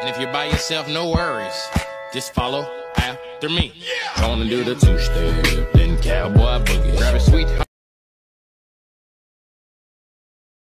And if you're by yourself, no worries. Just follow after me. Gonna do the two step,